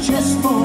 just for a.